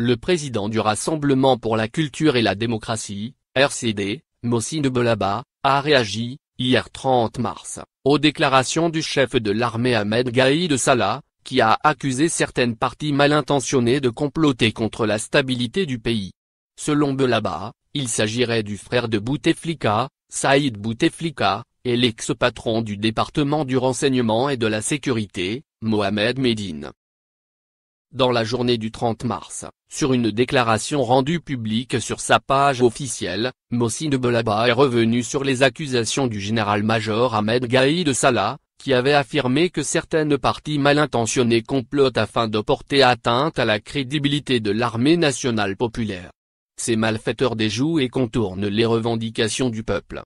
le président du Rassemblement pour la culture et la démocratie, RCD, Mossine Belaba, a réagi, hier 30 mars, aux déclarations du chef de l'armée Ahmed Gaïd Salah, qui a accusé certaines parties mal intentionnées de comploter contre la stabilité du pays. Selon Belaba, il s'agirait du frère de Bouteflika, Saïd Bouteflika, et l'ex-patron du département du renseignement et de la sécurité, Mohamed Medine. Dans la journée du 30 mars, sur une déclaration rendue publique sur sa page officielle, Mossine Belaba est revenu sur les accusations du général-major Ahmed Gaïd Salah, qui avait affirmé que certaines parties mal intentionnées complotent afin de porter atteinte à la crédibilité de l'armée nationale populaire. Ces malfaiteurs déjouent et contournent les revendications du peuple.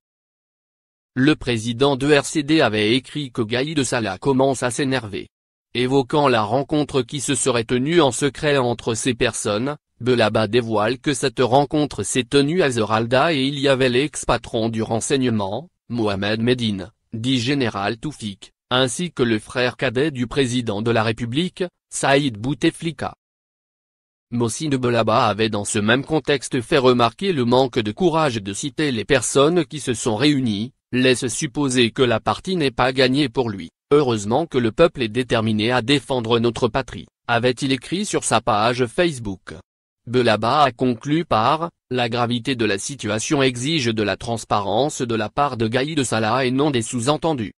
Le président de RCD avait écrit que Gaïd Salah commence à s'énerver. Évoquant la rencontre qui se serait tenue en secret entre ces personnes, Belaba dévoile que cette rencontre s'est tenue à Zeralda et il y avait l'ex-patron du renseignement, Mohamed Medine, dit général Toufik, ainsi que le frère cadet du président de la République, Saïd Bouteflika. Mossine Belaba avait dans ce même contexte fait remarquer le manque de courage de citer les personnes qui se sont réunies, laisse supposer que la partie n'est pas gagnée pour lui. Heureusement que le peuple est déterminé à défendre notre patrie, avait-il écrit sur sa page Facebook. Belaba a conclu par, la gravité de la situation exige de la transparence de la part de Gaïd Salah et non des sous-entendus.